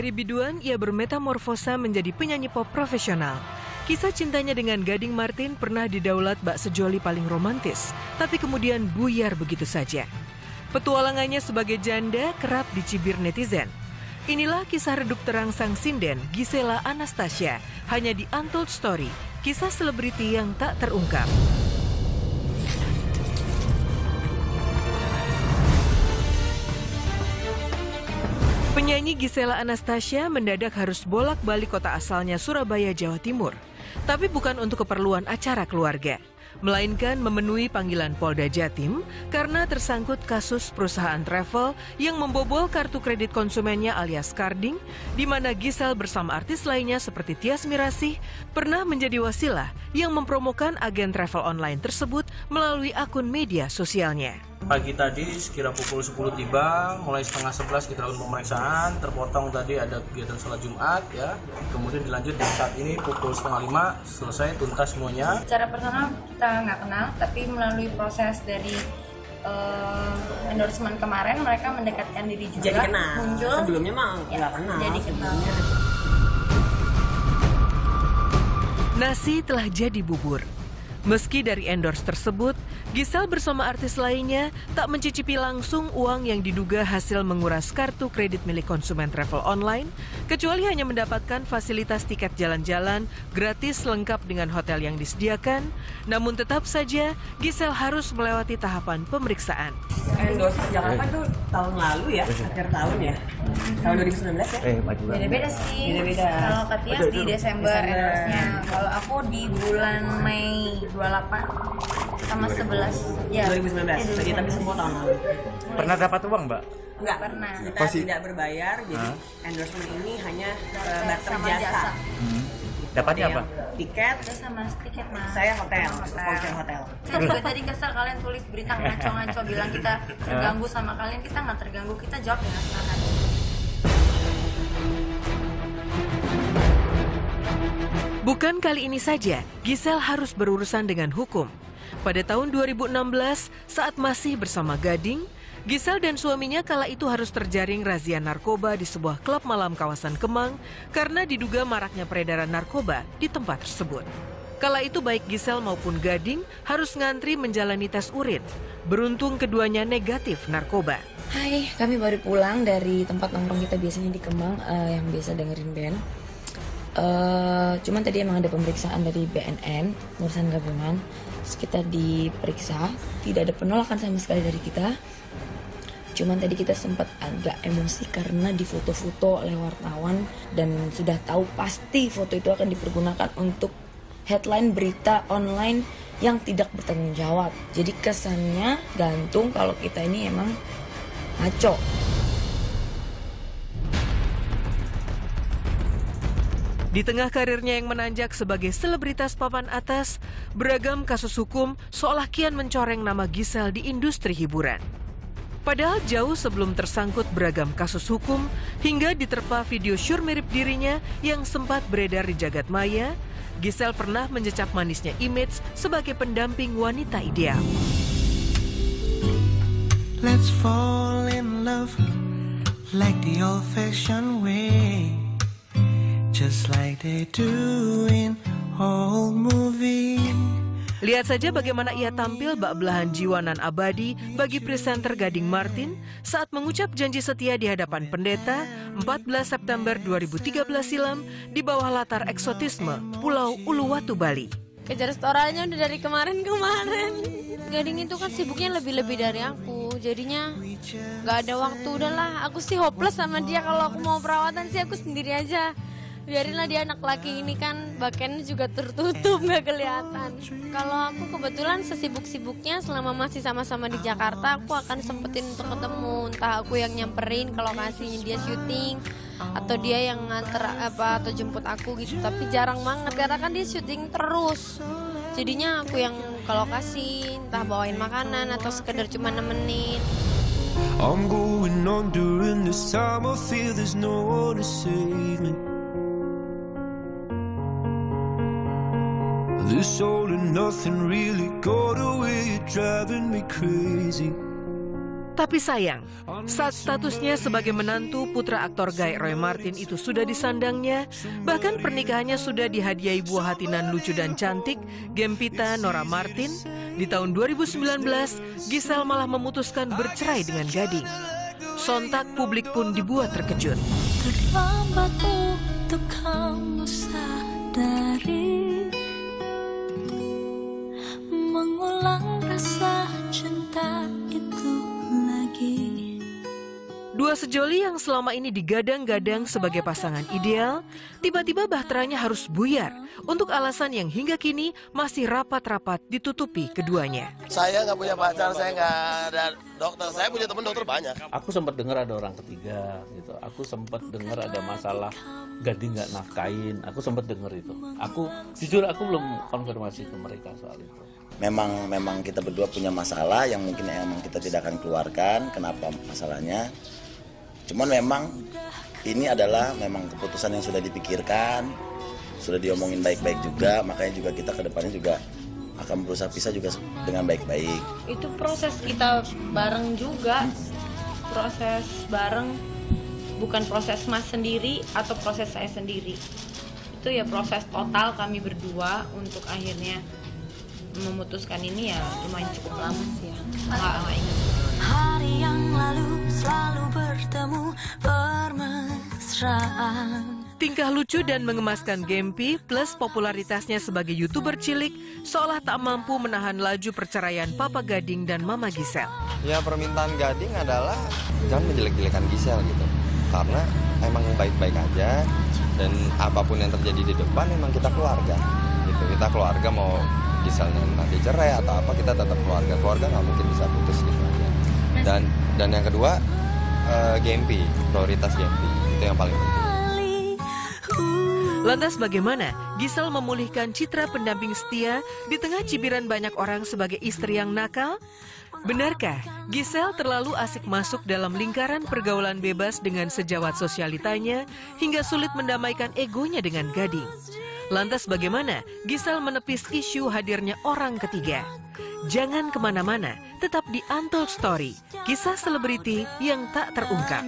Dari biduan, ia bermetamorfosa menjadi penyanyi pop profesional. Kisah cintanya dengan Gading Martin pernah didaulat bak sejoli paling romantis, tapi kemudian buyar begitu saja. Petualangannya sebagai janda kerap dicibir netizen. Inilah kisah redup terang sang sinden Gisela Anastasia, hanya di Untold Story, kisah selebriti yang tak terungkap. Penyanyi Gisela Anastasia mendadak harus bolak-balik kota asalnya Surabaya, Jawa Timur. Tapi bukan untuk keperluan acara keluarga, melainkan memenuhi panggilan Polda Jatim karena tersangkut kasus perusahaan travel yang membobol kartu kredit konsumennya alias carding, di mana Gisel bersama artis lainnya seperti Tias Mirasih pernah menjadi wasilah yang mempromokan agen travel online tersebut melalui akun media sosialnya. Pagi tadi sekira pukul 10 tiba, mulai setengah 11 kita lakukan pemeriksaan, terpotong tadi ada kegiatan sholat Jumat ya, kemudian dilanjut di saat ini pukul setengah 5 selesai tuntas semuanya. Secara personal kita nggak kenal, tapi melalui proses dari uh, endorsement kemarin mereka mendekatkan diri juga. Jadi kenal. Muncul. Sebelumnya mah Ya, nggak kenal. jadi kenal. Sebelumnya Nasi telah jadi bubur. Meski dari endorse tersebut, Gisel bersama artis lainnya tak mencicipi langsung uang yang diduga hasil menguras kartu kredit milik konsumen travel online, kecuali hanya mendapatkan fasilitas tiket jalan-jalan gratis lengkap dengan hotel yang disediakan. Namun tetap saja, Gisel harus melewati tahapan pemeriksaan. endorse Jakarta tuh tahun lalu ya, akhir tahun ya. Tahun 2019 ya. Eh. Beda-beda sih. Beda-beda. Kalau Katias di Desember Desember. endorse-nya. Kalau aku di bulan Mei 28 sama 11. Ya. 2019. Eh, Jadi tapi semua tahun lalu. Pernah dapat uang, Mbak? Enggak Pernah. Kita Pasti- tidak berbayar, jadi endorsement ini hanya uh, barter Sama jasa. jasa. Dapatnya Ada apa? Tiket, Terus sama tiket mas. saya hotel, Hotel. voucher hotel. Kita juga tadi kesel kalian tulis berita ngaco-ngaco bilang kita terganggu sama kalian. Kita nggak terganggu, kita jawab dengan senang hati. Bukan kali ini saja, Gisel harus berurusan dengan hukum. Pada tahun 2016, saat masih bersama Gading, Gisel dan suaminya kala itu harus terjaring razia narkoba di sebuah klub malam kawasan Kemang karena diduga maraknya peredaran narkoba di tempat tersebut. Kala itu baik Gisel maupun Gading harus ngantri menjalani tes urin. Beruntung keduanya negatif narkoba. Hai, kami baru pulang dari tempat nongkrong kita biasanya di Kemang eh, yang biasa dengerin band. Eh, cuman tadi emang ada pemeriksaan dari BNN, urusan gabungan. Terus kita diperiksa, tidak ada penolakan sama sekali dari kita. Cuman tadi kita sempat agak emosi karena difoto-foto oleh wartawan dan sudah tahu pasti foto itu akan dipergunakan untuk headline berita online yang tidak bertanggung jawab. Jadi kesannya gantung kalau kita ini emang ngaco. Di tengah karirnya yang menanjak sebagai selebritas papan atas, beragam kasus hukum seolah kian mencoreng nama Gisel di industri hiburan. Padahal jauh sebelum tersangkut beragam kasus hukum, hingga diterpa video syur mirip dirinya yang sempat beredar di jagat maya, Gisel pernah mencecap manisnya image sebagai pendamping wanita ideal. Let's fall in love like the old fashioned way. Just like they do in old movies. Lihat saja bagaimana ia tampil bak belahan jiwa nan abadi bagi presenter Gading Martin saat mengucap janji setia di hadapan pendeta 14 September 2013 silam di bawah latar eksotisme Pulau Uluwatu, Bali. Kejar restorannya udah dari kemarin-kemarin. Gading itu kan sibuknya lebih-lebih dari aku. Jadinya nggak ada waktu udahlah. Aku sih hopeless sama dia kalau aku mau perawatan sih aku sendiri aja. Biarinlah dia anak laki ini kan bakennya juga tertutup nggak kelihatan. Kalau aku kebetulan sesibuk-sibuknya selama masih sama-sama di Jakarta aku akan sempetin untuk ketemu. Entah aku yang nyamperin ke lokasinya dia syuting atau dia yang nganter apa atau jemput aku gitu tapi jarang banget karena kan dia syuting terus jadinya aku yang ke lokasi entah bawain makanan atau sekedar cuma nemenin I'm going on during this time. I feel there's no one to save me. This all and nothing really got away, driving me crazy. Tapi sayang, saat statusnya sebagai menantu putra aktor Guy Roy Martin itu sudah disandangnya, bahkan pernikahannya sudah dihadiahi buah hati nan lucu dan cantik, Gempita Nora Martin, di tahun 2019, Gisel malah memutuskan bercerai dengan Gading. Sontak publik pun dibuat terkejut. Terlambat untuk kamu sadari sejoli yang selama ini digadang-gadang sebagai pasangan ideal, tiba-tiba bahteranya harus buyar untuk alasan yang hingga kini masih rapat-rapat ditutupi keduanya. Saya nggak punya pacar, saya nggak ada dokter. Saya punya teman dokter banyak. Aku sempat dengar ada orang ketiga gitu. Aku sempat dengar ada masalah gading nggak nafkain. Aku sempat dengar itu. Aku jujur aku belum konfirmasi ke mereka soal itu. Memang memang kita berdua punya masalah yang mungkin emang kita tidak akan keluarkan. Kenapa masalahnya? Cuman memang ini adalah memang keputusan yang sudah dipikirkan, sudah diomongin baik-baik juga. Makanya juga kita ke depannya juga akan berusaha pisah juga dengan baik-baik. Itu proses kita bareng juga. Proses bareng bukan proses Mas sendiri atau proses saya sendiri. Itu ya proses total kami berdua untuk akhirnya memutuskan ini ya lumayan cukup lama sih ya. Nggak, nggak ingat. Hari yang lalu selalu bertemu bermesraan Tingkah lucu dan mengemaskan Gempi plus popularitasnya sebagai youtuber cilik seolah tak mampu menahan laju perceraian Papa Gading dan Mama Gisel. Ya permintaan Gading adalah jangan menjelek-jelekan Gisel gitu. Karena emang baik-baik aja dan apa pun yang terjadi di depan emang kita keluarga. Gitu. Kita keluarga mau Giselnya nanti cerai atau apa kita tetap keluarga. Keluarga nggak mungkin bisa putus gitu. Dan dan yang kedua eh, Gempi, prioritas Gempi. Itu yang paling penting. Lantas bagaimana Gisel memulihkan citra pendamping setia di tengah cibiran banyak orang sebagai istri yang nakal? Benarkah Gisel terlalu asik masuk dalam lingkaran pergaulan bebas dengan sejawat sosialitanya hingga sulit mendamaikan egonya dengan Gading? Lantas bagaimana Gisel menepis isu hadirnya orang ketiga? Jangan ke mana-mana, tetap di Untold Story, kisah selebriti yang tak terungkap.